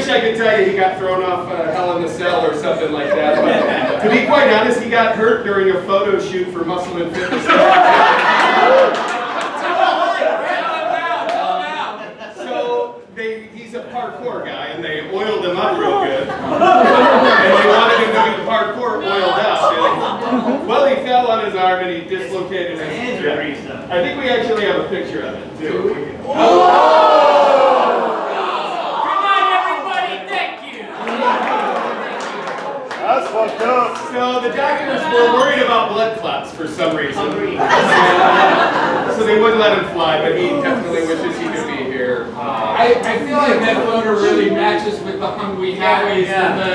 wish I could tell you he got thrown off uh, Hell in the Cell or something like that. But to be quite honest, he got hurt during a photo shoot for Muscle and Fitness. so they, he's a parkour guy, and they oiled him up real good. and they wanted him to be parkour oiled up. Well, he fell on his arm and he dislocated his. I think we actually have a picture of it too. Oh! fucked up. So the doctors were worried about blood clots for some reason. so, they wouldn't let him fly, but he definitely wishes he could be here. Uh, I, I feel like that photo really matches with the Hungry Howies yeah, yeah. and the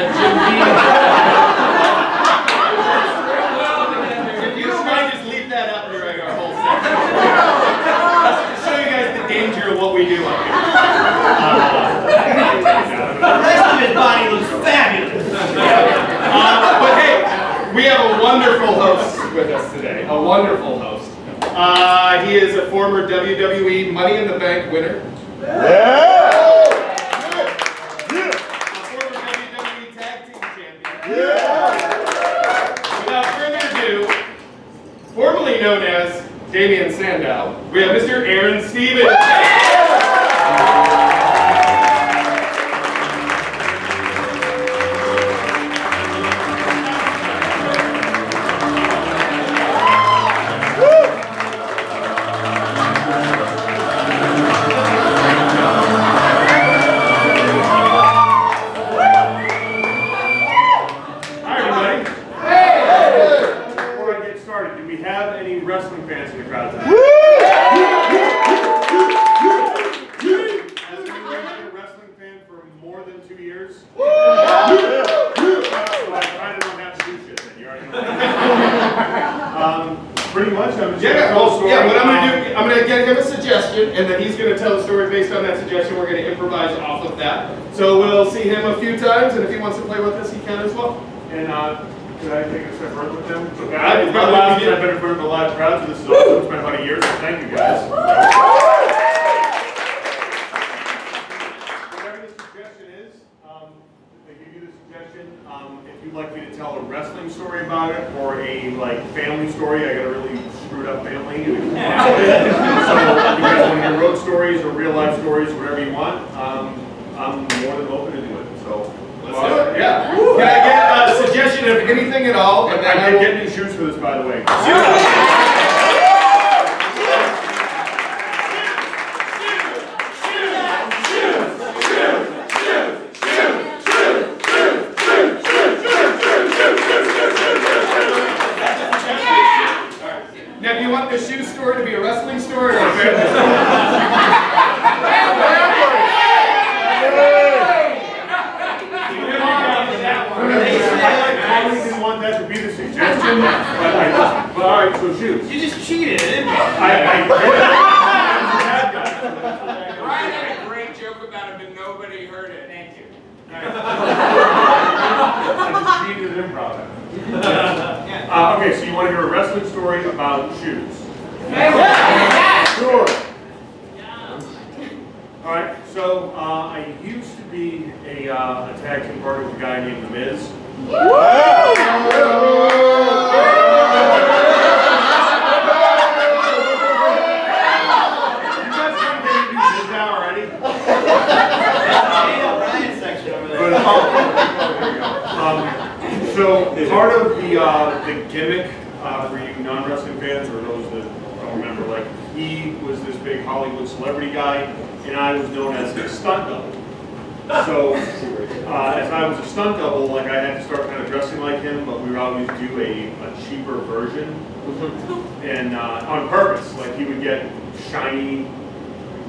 Jim Uh, but hey, we have a wonderful host with us today, a wonderful host. Uh, he is a former WWE Money in the Bank winner. Yeah! formerly known as Damien Sandow, we have Mr. Aaron Stevens.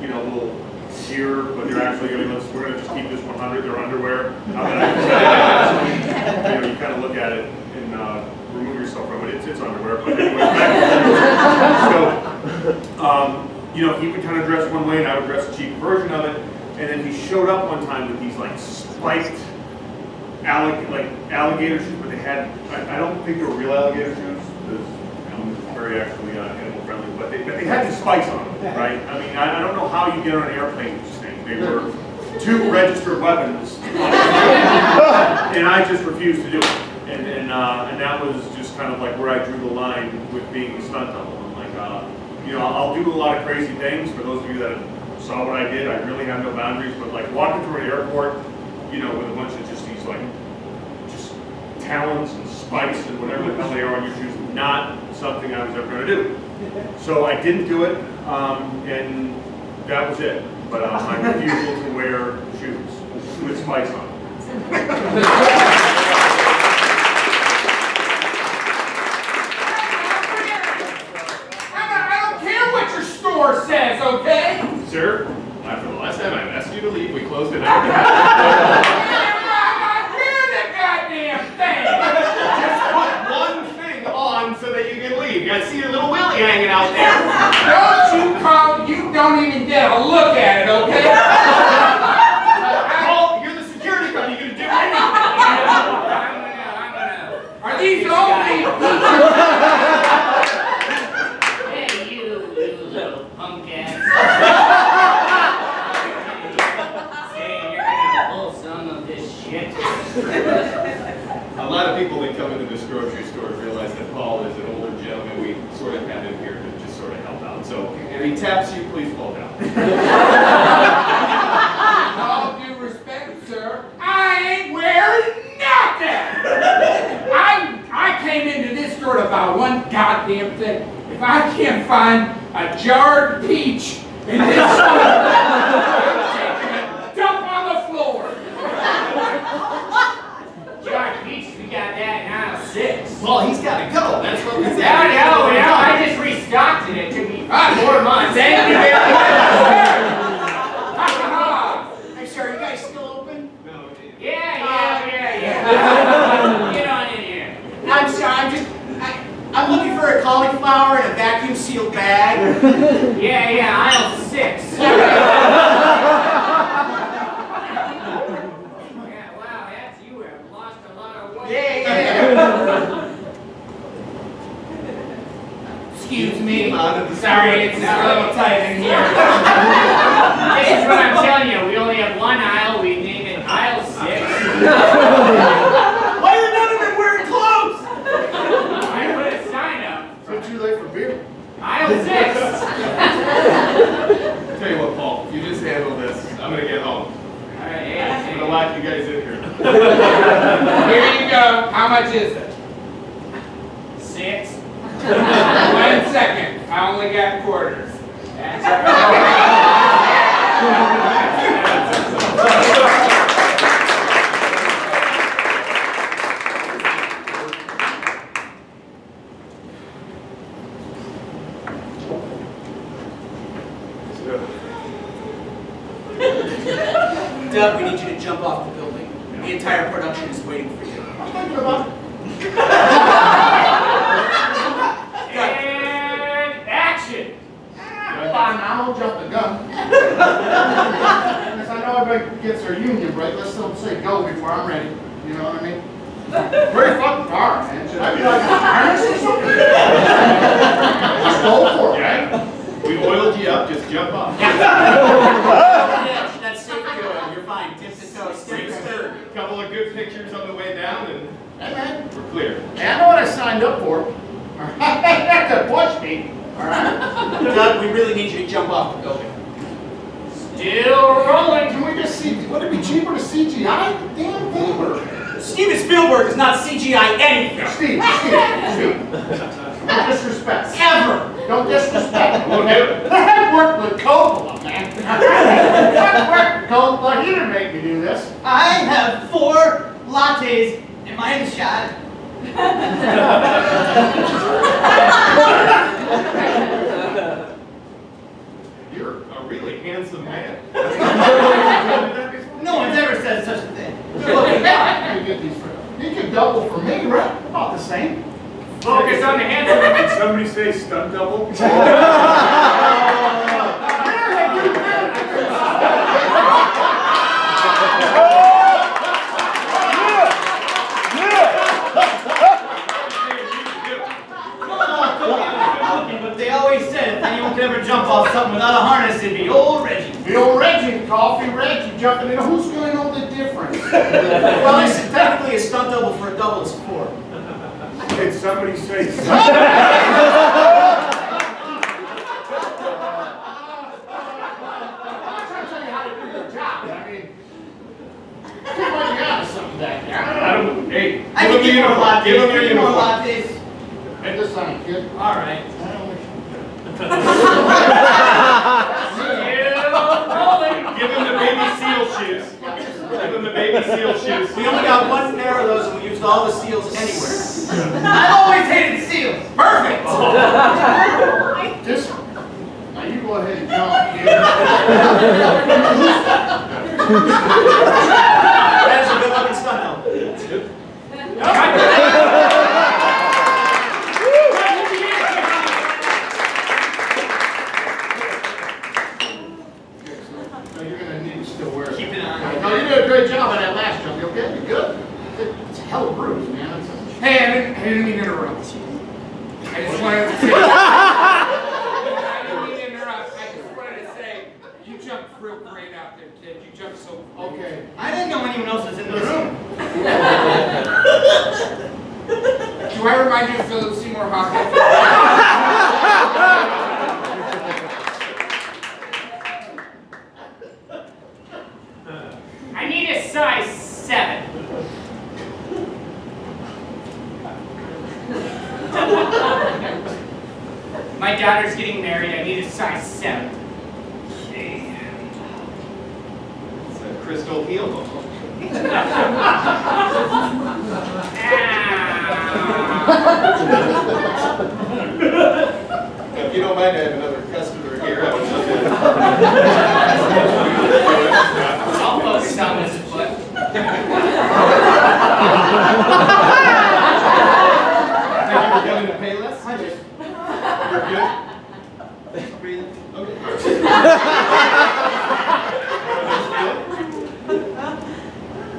You know, little gear, but you're actually gonna, let's, we're gonna just keep this one hundred, their underwear. How about I- You know, you kind of look at it and, uh, remove yourself from it, it's, it's underwear, but anyway. back So, um, you know, he would kind of dress one way and I would dress a cheap version of it. And then he showed up one time with these like spiked allig, like alligator shoes, but they had, I, I don't think they were real alligator shoes, because I'm very actually uh, animal friendly, but but they had these spikes on them, right? I mean, I, I don't know how you get on an airplane with these things. They were two registered weapons. And I just refused to do it. And, and, uh, and that was just kind of like where I drew the line with being a stunt double. I'm like, uh, you know, I'll do a lot of crazy things. For those of you that saw what I did, I really have no boundaries, but like walking through an airport, you know, with a bunch of just these like, just talons and spikes and whatever the hell they are on your shoes, not something I was ever gonna do. So I didn't do it, um, and that was it. But uh, my refusal to wear shoes with spikes on them. I don't care what your store says, okay? Sir, after the last time I asked you to leave, we closed it out. not wearing the goddamn thing. Just put one thing on so that you can leave. I see your little willy hanging out there. Don't you come, you don't even get a look at it, okay? Paul, you're the security guard. You can do anything. I'm gonna, I'm gonna. Are these the only Hey, you, you little punk ass. Saying you're gonna pull some of this shit. A lot of people that come into this grocery store realize that Paul is an older gentleman. We sort of have him here to just sort of help out. So if he taps you, please fall down. all due respect, sir, I ain't wearing nothing. I I came into this store to buy one goddamn thing. If I can't find a jarred peach in this store, I'm taking a dump on the floor. Jar Peach, we got that in aisle six. Paul, he's got to go. That's what we No, said. no, no, I just restocked it. It took me four months. Thank you very much. Ha, ha, Hey, sir, you guys still open? Yeah, yeah, yeah, yeah. Get on in here. I'm sorry, I'm just, I, I'm looking for a cauliflower in a vacuum sealed bag. Yeah, yeah, aisle six. Yeah, wow, that's you have lost a lot of weight. Yeah, yeah. Excuse me. Out Sorry, it's a little tight in here. This is what I'm telling you. We only have one aisle. We name it aisle six. Why are none of them wearing clothes? I put a sign up. Is it too late for beer? Aisle six. Tell you what, Paul, you just handle this. I'm gonna get home. All right, I'm gonna lock you guys in here. Here you go. How much is it? One second. I only got quarters. That's all right. Doug, we need you to jump off the building. The entire production is waiting for you. And action. Hold on, I don't jump the gun. Because I know everybody gets their union break, let's still say go before I'm ready, you know what I mean? Very fucking car, man, should I be like a harness or something? Just go for it, right? Yeah. We oiled you up, just jump off. Yeah, that's safe, you're, you're fine. Tip to toe, stay stirred. Couple of good pictures on the way down and Hey, man, we're clear. hey, I know what I signed up for. Alright, to push me, alright? Doug, we really need you to jump off the building. Still rolling. Can we just see, would it be cheaper to CGI the damn thing or? Steven Spielberg Paperwork does not CGI anything. Steve, Steve, Steve. Don't disrespect. Ever. Don't disrespect. Won't do it. I have worked with Coppola, man. I've worked with Coppola. He didn't make me do this. I have four lattes in my shot. You're a really handsome man. No one's ever said such a thing. Look at that. You get these You could double for me, right? About the same. Focus on the handsome. Did somebody say stunt double? But they always said if anyone could ever jump off something without a harness, it'd be old Reggie. The old Reggie, coffee Reggie jumping in. Who's going to know the difference? Well, this is technically a stunt double for a double is four. Did somebody say stunt? I'm trying to tell you how to do your job. I mean, see what you something back there. I don't, hey, I give can him get more uniform. lattes. Give him your more uniform. lattes. Hey, this on, kid. All right. Give him the baby seal shoes. Give him the baby seal shoes. We only got one pair of those and we used all the seals anywhere. I've always hated seals. Perfect. Oh. Just, now you go ahead and jump, kid. That is a good looking stunt double. No, you're gonna need to still wear it. Keep it on. No, you did a great job on that last jump, you okay? You good? It's a hell of a bruise, man. It's a- Hey, I didn't, I didn't mean to interrupt you. I just wanted to say. I didn't mean to interrupt. I just wanted to say, you jumped real great out there, kid. You jumped so. Okay. I didn't know anyone else was in the room. Do I remind you of Philip Seymour Hoffman? I need a size seven. My daughter's getting married. I need a size seven. Okay. It's a crystal heel bone. Ah. If you don't mind, I have another customer here. I would love I'll focus on this foot. Thank you for coming to Payless. I just You're good? breathing. Okay.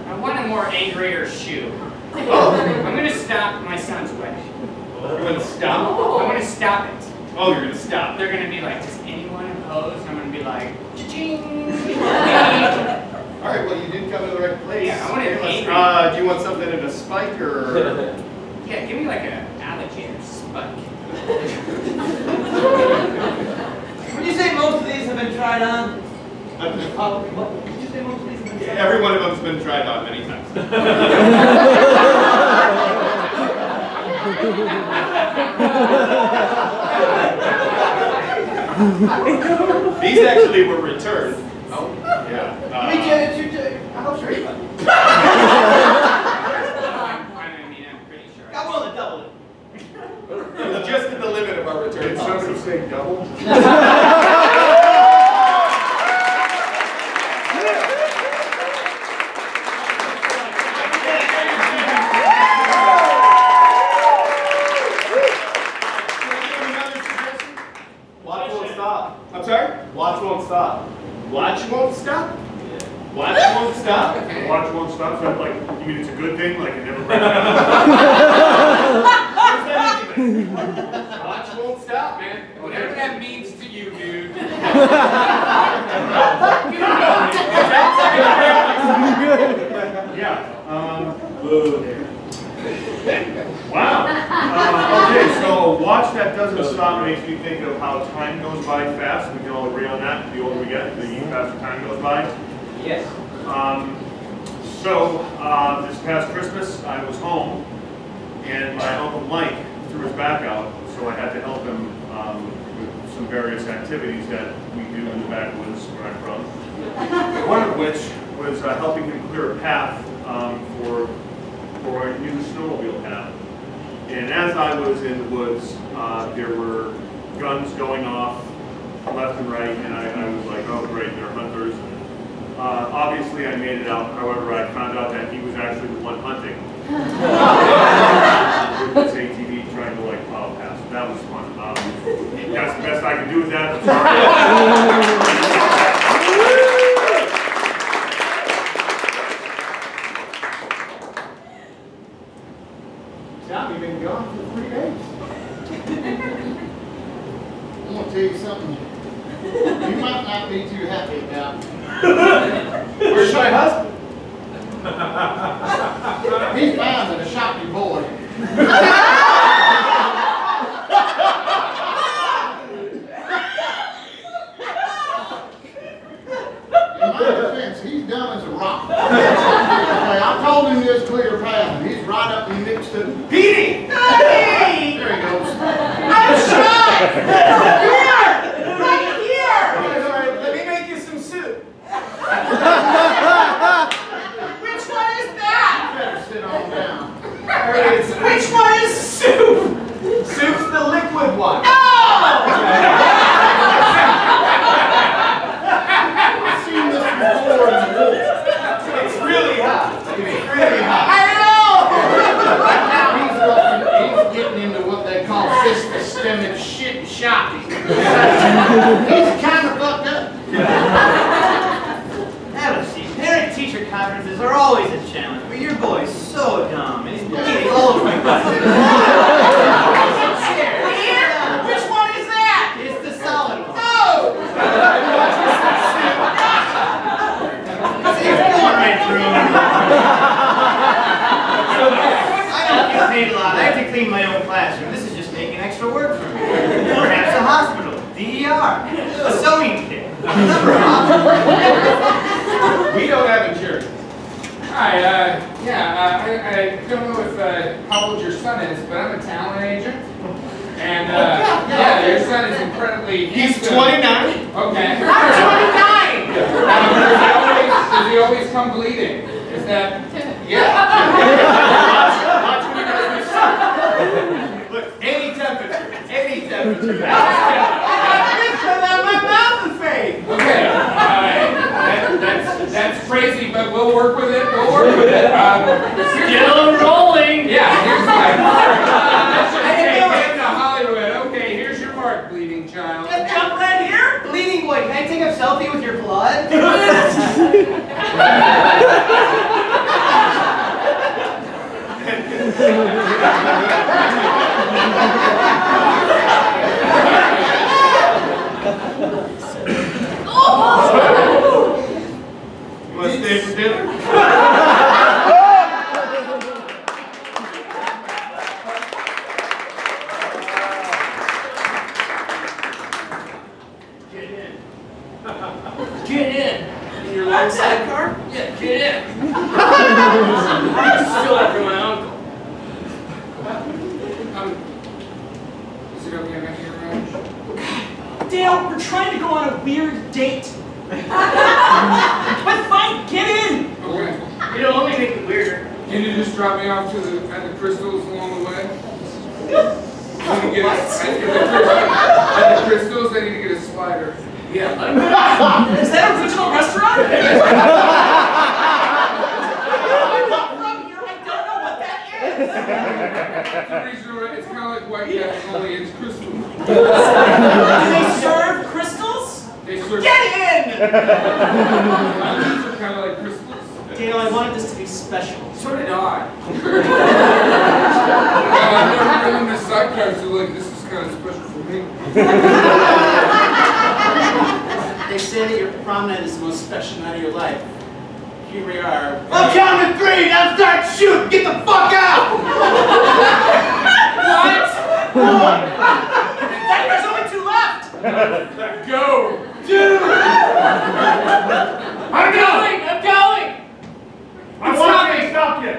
I want a more angrier shoe. Oh, I'm gonna stop my son's wedding. you want to stop? I'm gonna stop it. Oh, you're gonna stop. They're gonna be like, does anyone oppose? And I'm gonna be like, ching. All right, well, you did come to the right place. Yeah, I want it angry. Uh, do you want something in a spike or? Yeah, give me like a alligator spike. Would you say most of these have been tried on? Uh, Uh, what? Did you say most of these have been tried Every one of them's been tried on many times. These actually were returned. Oh. Yeah. on? Me uh, too, you too. I'll show you. I mean, I'm pretty sure. I'm willing to double it. It was just at the limit of our return Did somebody policy. say double? Another suggestion? Watch won't stop. I'm sorry? Watch won't stop. Watch won't stop? Watch won't stop? Watch won't stop, so like, you mean it's a good thing, like it never breaks that mean? Watch won't stop, man. Whatever that means to you, dude. Yeah, um. Wow. Uh, okay, so watch that doesn't stop makes me think of how time goes by fast. We can all agree on that. The older we get, the faster time goes by. Yes. Um, So, uh, this past Christmas, I was home, and my Uncle Mike threw his back out, so I had to help him um, with some various activities that we do in the backwoods where I'm from. One of which was uh, helping him clear a path um, for, for a new snowmobile path. And as I was in the woods, uh, there were guns going off left and right, and I, I was like, oh great, they're hunters. Uh, obviously, I made it out. However, I found out that he was actually the one hunting. With his ATV trying to like plow past. That was fun. Um, that's the best I can do with that. Tom, you've been gone for three days. I'm gonna tell you something. You might not be too happy about. Where's my husband? He's found in a shopping boy. In my defense, he's dumb as a rock. Okay, I told him this clear path, and he's right up in the mix to Petey! Hey! There he goes. I'm shy! Here! Right here! Sorry, let me make you some soup. Which one is that? Better sit on down. Which one is soup? Soup's the liquid one. Oh! I've seen this before in the woods. It's really hot. It's really hot. I know! Right now, he's looking, he's getting into what they call systemic shit shopping. He's kind of fucked up. Have a seat. Parent-teacher conferences are always a challenge, but your boy's so dumb, and he's bleeding all over my body. Here? Which one is that? It's the solid one. Oh! It's going right through. I don't get paid a lot. I have to clean my own classroom. This is just making extra work for me. Perhaps a hospital, DER, a sewing kit. We don't have insurance. Hi, uh, yeah, uh, I, I don't know if, uh, how old your son is, but I'm a talent agent. And, uh, yeah, your son is incredibly. He's handsome. 29. Okay. I'm 29! Um, does, he always, does he always come bleeding? Is that, Watch when he does this. Look, any temperature, any temperature. my mouth is fake! okay, alright, that, that's, that's crazy, but we'll work with it, we'll work with it. Um, here's- Still rolling. Yeah, here's my mark. Let's just take him to Hollywood. Okay, here's your mark, bleeding child. Just jump right here? Bleeding boy, can I take a selfie with your blood? You want to stay for dinner? Get in. In your I'm side sidecar. Yeah, get in. Still after my uncle. Um, is it okay if I hear around? Dale, we're trying to go on a weird date. but fine, get in! Okay. You know, let me make it weirder. Can you just drop me off to the, at the Krystals along the way? I need to get a, I, at, the, at the Krystals, I need to get a slider. Yeah, Is that original restaurant? I'm not from don't know what that is. It's a regional, it's kind of like white cat, only it's Krystal. Do they serve crystals? Get in! my lips are kind of like crystals. Dale, I wanted this to be special. So did I. Well, I've never been in this sidecar, so like, this is kind of special for me. They say that your prom night is the most special night of your life. Here we are. I'll count to three, now start shooting! Get the fuck out! what? One. There's only two left! Go! I'm going! I'm going! I'm stopping! Stop you!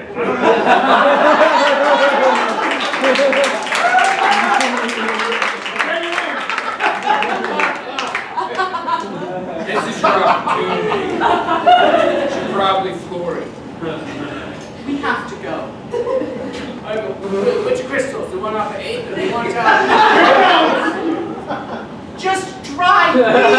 this is your opportunity. Should probably floor it. We have to go. Which crystals? The one up the eighth or the one? Just try.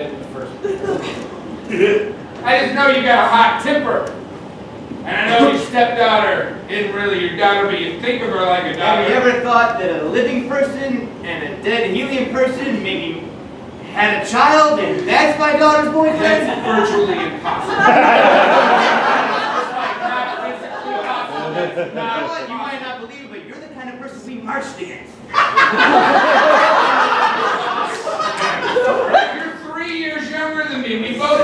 did in the first I just know you got a hot temper. And I know your stepdaughter isn't really your daughter, but you think of her like a daughter. Have you ever thought that a living person and a dead helium person maybe had a child and that's my daughter's boyfriend? That's virtually impossible. like not physically possible. You might not believe, but you're the kind of person we marched against.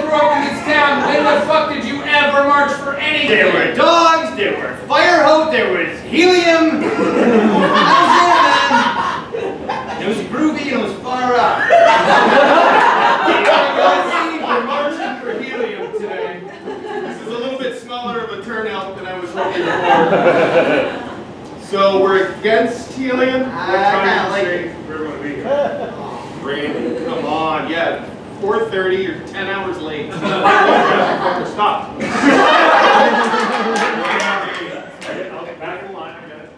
broke in this town. When the fuck did you ever march for anything? There were dogs, there were fire hose, there was helium. It was groovy and it was far out. turnout than I was hoping for. so we're against helium. We're trying to like... save everyone to be here. Brandon, come on, yeah. 4.30, you're 10 hours late. Stop. I'll get back in line, I got it.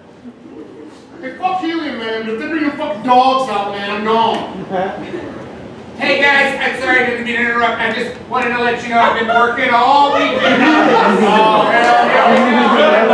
Hey, fuck helium, man. If they're bringing fucking dogs out, man, I'm gone. Hey guys, I'm sorry I didn't mean to interrupt. I just wanted to let you know I've been working all week. Oh, hell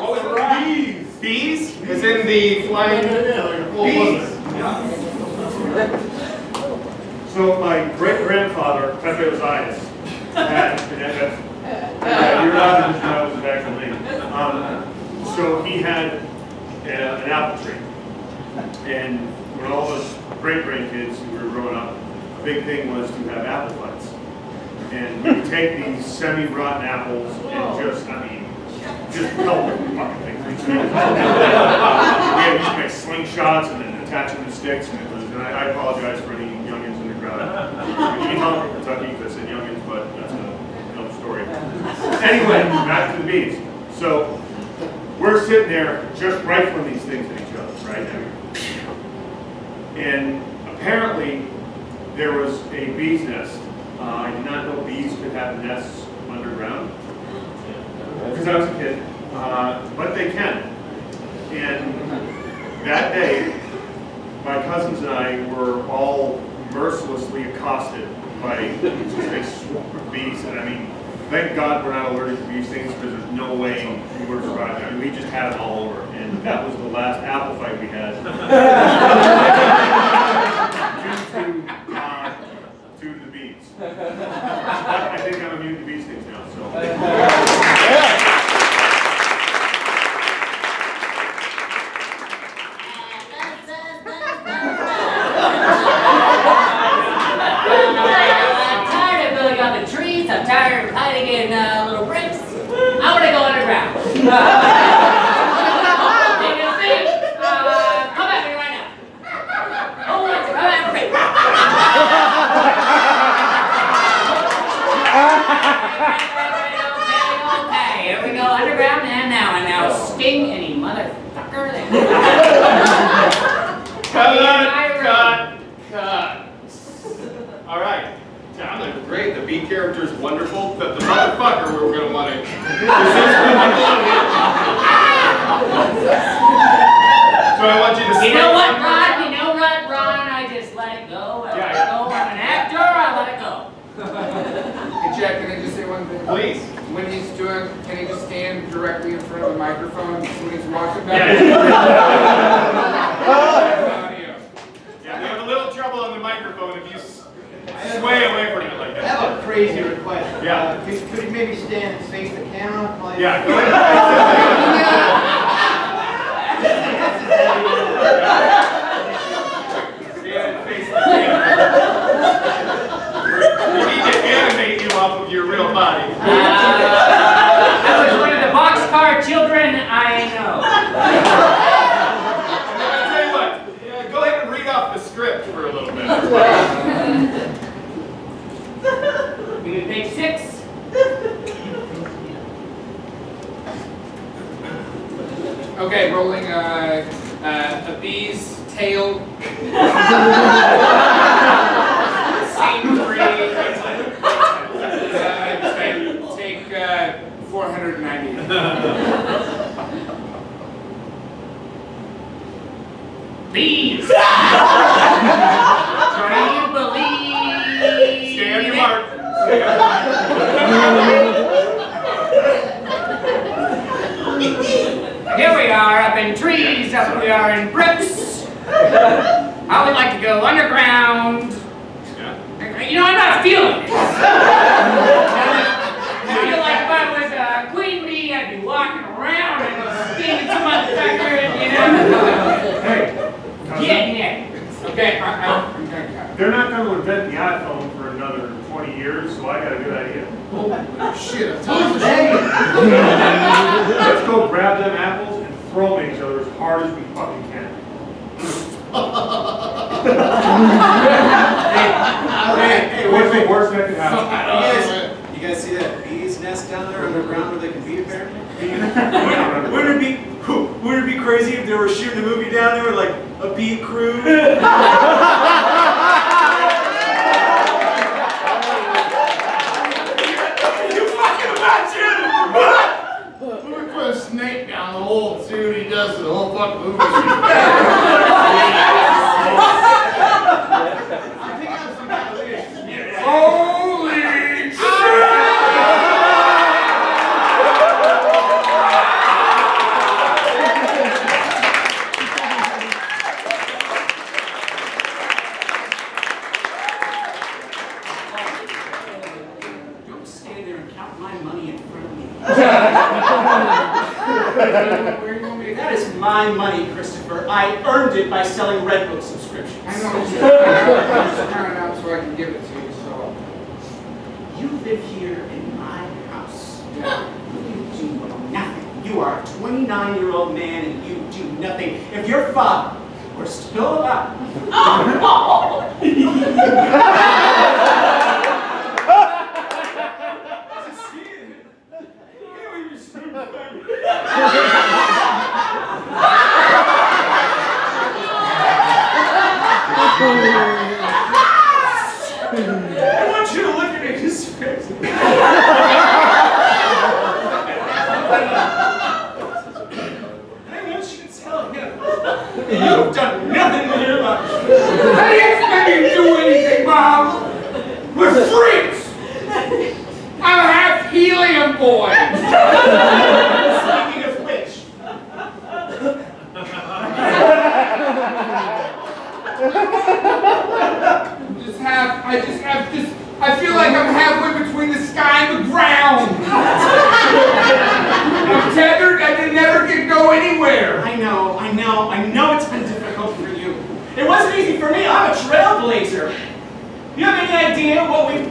What was it? Bees. Bees? As in the flying bees. So my great grandfather, Pepe Ozias, had an FF. Yeah, you're not just know his actual name. Um, so he had a- an apple tree. And when all of us great grandkids who were growing up, a big thing was to have apple fights. And we would take these semi-rotten apples and just, I mean, just pelt the fucking things. We had used to make slingshots and then attach them to sticks, and it was, and I I apologize for any youngins in the crowd. We came out from Kentucky, because I said youngins, but that's a- another story. Anyway, back to the bees. So, we're sitting there just rifling these things at each other, right? And apparently, there was a bee's nest. Uh, I did not know bees could have nests underground because I was a kid, uh, but they can. And that day, my cousins and I were all mercilessly accosted by just a swarm of bees. And I mean, thank God we're not allergic to these things because there's no way we would have survived. I mean, we just had it all over. And that was the last apple fight we had. due to, uh, due to the bees. I think I'm immune to these things now, so. I'm tired of building up in trees. I'm tired of hiding in uh, little bricks. I want to go underground. Take a seat. Uh, come at me right now. Oh, let's come at me. Okay, okay, here we go underground and now and now sting any motherfucker that. Cut, cut, cut. All right. Now, they're great. The B character is wonderful, but the motherfucker we were going to want to. So I want you to. You know split- what, Ron? You know what, Ron? I just let it go. I let Yeah. it go. I'm an actor. I let it go. Hey Jack, can I just say one thing? Please. When he's doing, can he just stand directly in front of the microphone when he's walking back? Audio. Yeah, we have a little trouble on the microphone if you s- sway away from it like I that. have a crazy request. Yeah. Uh, Could could you maybe stand and face the camera? while Yeah, go ahead. Stand and face the camera. We need to animate you off of your real body. Uh, I was one of the boxcar children I know. I'm gonna tell you what, yeah, go ahead and read off the script for a little bit. We did page six. Okay, rolling uh, a bee's tail. Scene three. Uh, take take uh, 490. Bees. Do you believe? Stay on your it? mark. Stay on Here we are, up in trees, up we are in bricks. I would like to go underground. Yeah. You know, I'm not feeling it. I feel like if I was uh, queen bee, I'd be walking around and stinging some motherfucker, you know? Hey, Getting it. Okay, I, I, I'm gonna cut. they're not going to invent the iPhone for another 20 years, so I got a good idea. Shit, I told you. Let's go grab them apples and throw them at each other as hard as we fucking can. Hey, hey, What's the worst that could happen? You guys, you guys see that bee's nest down there underground where they can be apparently? Wouldn't it be, wouldn't it be crazy if they were shooting a movie down there with like a bee crew? you fucking imagine! We put a snake down the hole does to the whole fucking movie. Holy shit! Don't stand there and count my money in front of me. Where you want me to That is my money, Christopher. I earned it by selling Redbook subscriptions. I know, it's just, I'm just counting out so I can give it to you, so. You live here in my house. You do nothing. You are a 29-year-old man and you do nothing. If your father were still alive, I want you to look at his face. I want you to tell him you've done nothing with your life. I didn't expect you to do anything, Mom! We're freaks! I'm a half helium boy! Speaking of which, Just have, I just have this, I feel like I'm halfway between the sky and the ground! I'm tethered, I can never get go anywhere! I know, I know, I know it's been difficult for you. It wasn't easy for me. I'm a trailblazer. You have any idea what we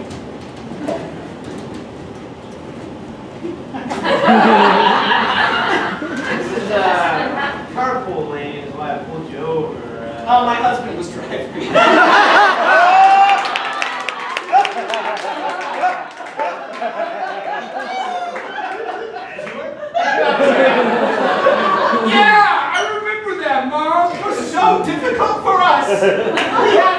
This is uh, carpool lane is why I pulled you over. Uh, Oh, my husband was driving. Yeah, I remember that, Mom! It was so difficult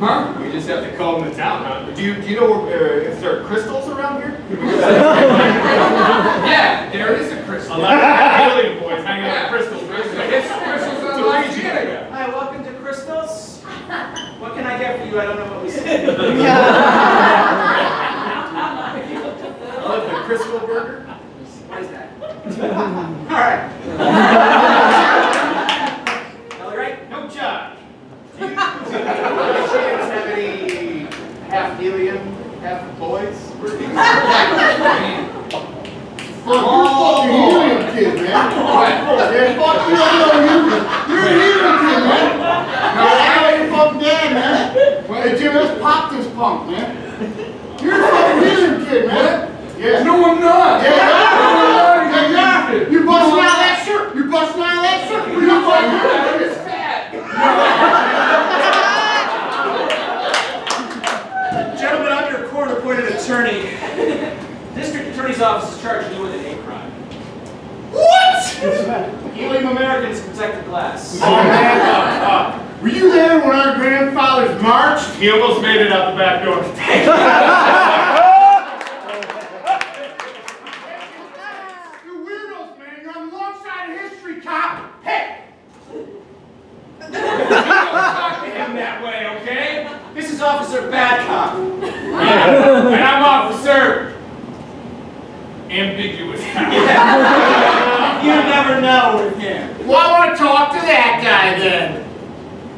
Huh? We just have to call them to town, huh? Do you, do you know, where, uh, is there crystals around here? Yeah, there is a crystal. A lot of alien boys hanging out with crystals. It's crystals on the left here. Hi, welcome to Krystals. What can I get for you? I don't know what we said. I love the Krystal burger. What is that? All right. Ellie, right? No charge. Do you, do you by chance have any half helium, half boys working? Fuck, you're fucking helium kid, man. Yeah, fuck you, I know you. You're a helium kid, man. No, I know your fucking dad, man. Hey, Jim, let's pop this punk, man. You're a fucking helium kid, man. Yeah. No, I'm not. Yeah, yeah, I'm yeah, not. yeah. You busting out that shirt? You busting out that shirt? You fucking helium kid. It's fat. Gentlemen, I'm your court-appointed attorney. District Attorney's Office is charging you with an hate crime. What? Helium Americans protect the glass. Oh, man, uh, uh, were you there when our grandfathers marched? He almost made it out the back door. You weirdos, man. You're on the wrong side of history, cop. Hey! Don't talk to him that way, okay? This is Officer Badcock. And I'm officer ambiguous. You never know with him. Well, I want to talk to that guy then.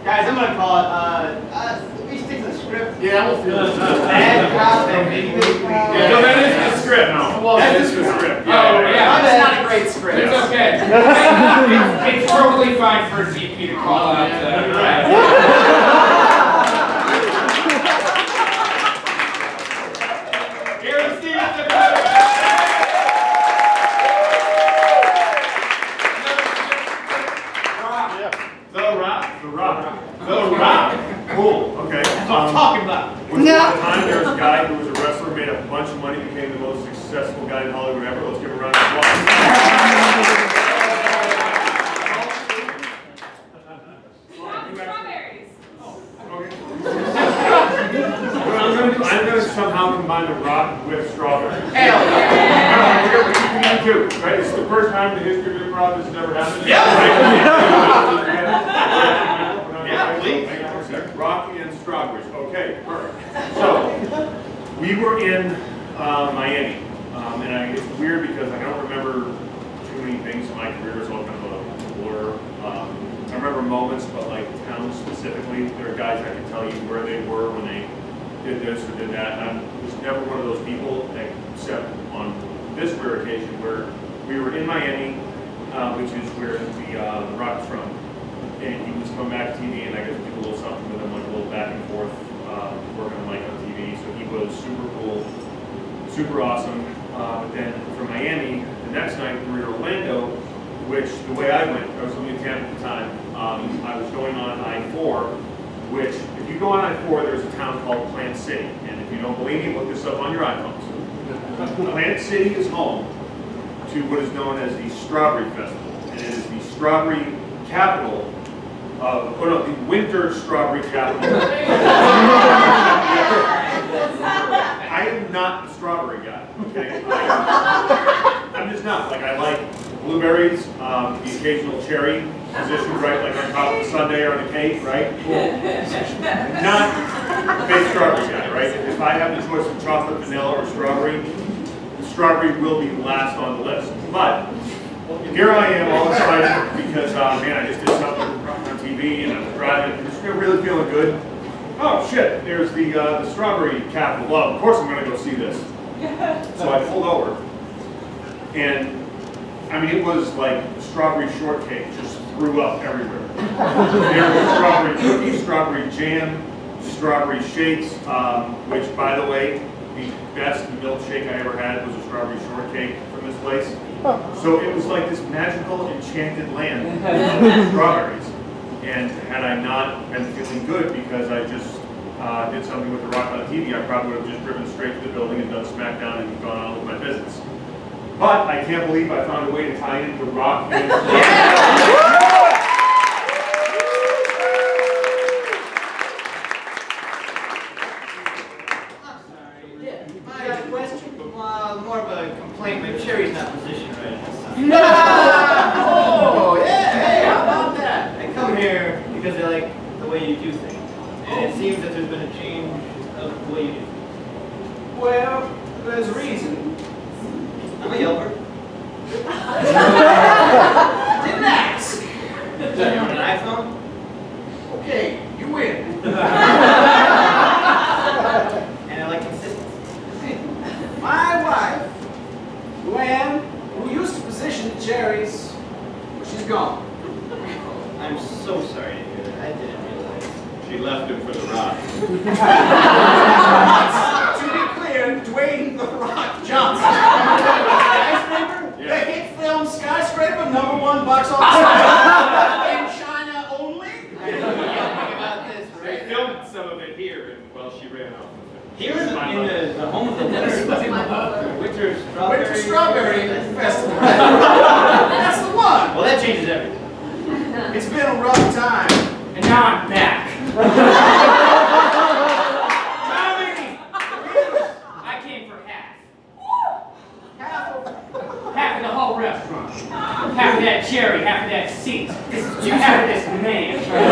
Guys, I'm gonna call it, uh, uh, we stick to the script. Yeah, we'll feel it. Bad cop and big big Yeah, no, that is the script, no. Well, That that's the script. Oh, yeah. That's not a great script. It's okay. It's, it's totally fine for a DP to call out. Uh, what I'm Um, talking about. Once upon a time, there was a guy who was a wrestler, made a bunch of money, became the most successful guy in Hollywood ever. Let's give him a round of applause. Strawberries. I'm gonna do, I'm gonna somehow combine The Rock with Strawberry. Hell yeah. No, we're gonna do right? This is the first time in the history of improv this has ever happened. Yeah, please. Rock and strawberries, okay, perfect. So, we were in uh, Miami, um, and I, it's weird because I don't remember too many things in my career, it's all kind of a blur. Um, I remember moments, but like towns specifically, there are guys I can tell you where they were when they did this or did that. And I was never one of those people, except on this rare occasion where we were in Miami, uh, which is where the, uh, from. And he was coming back to TV, and I got to do a little something with him, like a little back and forth, uh, working on Mike on TV. So he was super cool, super awesome. Uh, but then from Miami, the next night we were in Orlando, which the way I went, I was living in Tampa at the time. Um, I was going on I-4, which if you go on I-4, there's a town called Plant City. And if you don't believe me, look this up on your iPhones. Plant City is home to what is known as the Strawberry Festival. And it is the strawberry capital of, oh no, the winter strawberry capital. I am not the strawberry guy, okay? I I'm just not. Like, I like blueberries, um, the occasional cherry positioned right, like on top of a sundae or on a cake, right? Cool. Not a big strawberry guy, right? If I have the choice of chocolate, vanilla, or strawberry, the strawberry will be last on the list. But here I am, all excited because, uh, man, I just did something on TV and I'm driving, and just really feeling good. Oh shit! There's the uh, the strawberry capital of love. Of course, I'm going to go see this. So I pulled over, and I mean, it was like strawberry shortcake just threw up everywhere. there was strawberry cookies, strawberry jam, strawberry shakes, um, which, by the way, the best milkshake I ever had was a strawberry shortcake from this place. So it was like this magical, enchanted land of strawberries. And had I not been feeling good because I just uh, did something with the Rock on TV, I probably would have just driven straight to the building and done SmackDown and gone on with my business. But I can't believe I found a way to tie into Rock and My uh, question, uh, more of a complaint, but Cherry's not positioned right at this time. Oh, yeah, hey, how about that? I come here because I like the way you do things. And it seems that there's been a change of the way you do things. Well, there's a reason. I'm a Yelper. Didn't ask. Do you own an iPhone? Okay, you win. And I like consistency. My wife, Luann, who used to position the cherries, well, she's gone. I'm so sorry to hear that. I didn't realize. She left him for the rock. to be clear, Dwayne The Rock Johnson. Skyscraper? The hit film Skyscraper, number one box office. In China only? I didn't know anything about this. They filmed some of it here, and well, she ran off with it. Here in the, My in mother. the, the home of the winter, winter strawberry. Winter Strawberry Festival. That's the one. Well, that changes everything. It's been a rough time. And now I'm back. Tommy! I came for half. Half of Half of the whole restaurant. Half of that cherry, half of that seat. This is half of this man. No.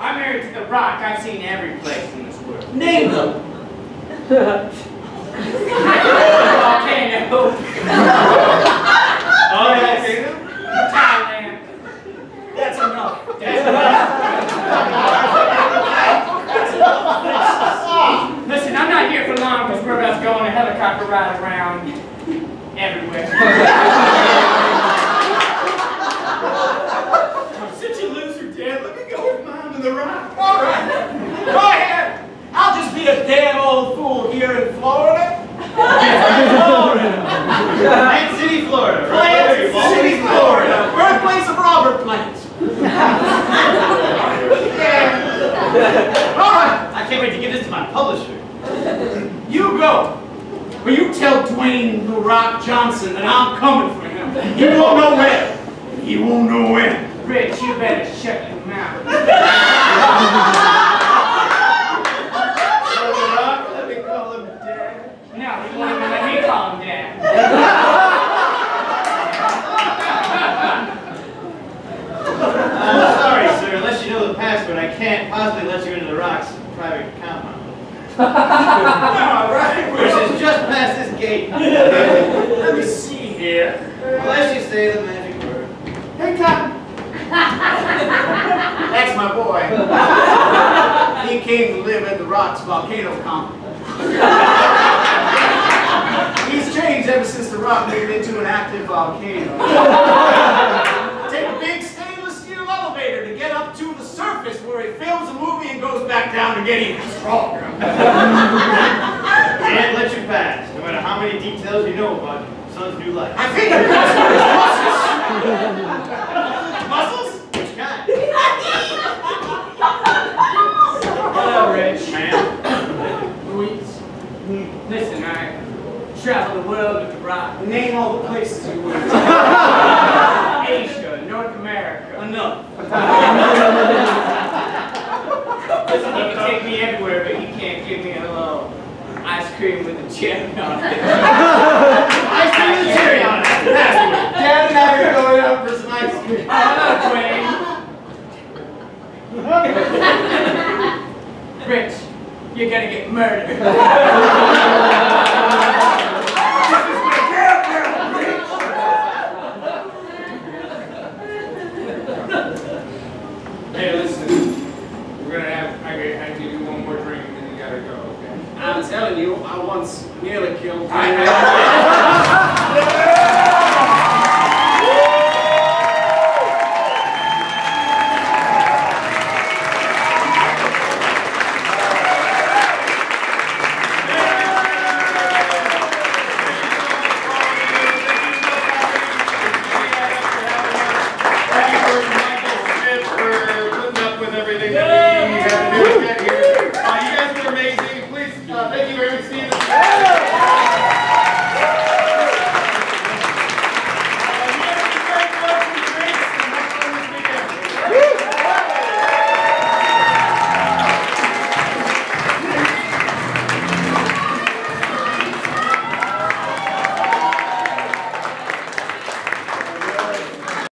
I'm married to The Rock. I've seen every place in this world. Name them. Volcano. Oh, okay. Thailand. That's enough. Listen, I'm not here for long because we're about to go on a helicopter ride around everywhere. I'm such a loser, Dad. Let me go with Mom and the rock. All right. Go ahead. I'll just be a damn old fool here in Florida. Florida. Plant City, Florida. Plant City, Florida. Birthplace of Robert Plant. yeah. All right. I can't wait to give this to my publisher. You go. But you tell Dwayne The Rock Johnson that I'm coming for him. He won't know when. He won't know when. Rich, you better shut your mouth. Let me call him Dad. No, he won't even let me call him dad. I'm sorry, sir. Unless you password, I can't possibly let you into the Rock's private compound. All right. Which is just past this gate. Let me see here. Unless you say the magic word. Hey, Cotton. That's my boy. he came to live at the Rocks volcano complex. He's changed ever since the Rock made it into an active volcano. Movie and goes back down to get even stronger. Can't let you pass, no matter how many details you know about son's new life. I think the password is muscles. muscles? Which kind? Hello, Rich. Ma'am? Louise. Listen, I travel the world with the rock. Name all the places you went. Asia, North America. Enough. Because he can take me everywhere, but you can't give me a little ice cream with a cherry on it. ice cream with a cherry on it. Dad and I are going out for some ice cream. Oh, no, Dwayne. Rich, you're gonna get murdered. telling you, I once nearly killed.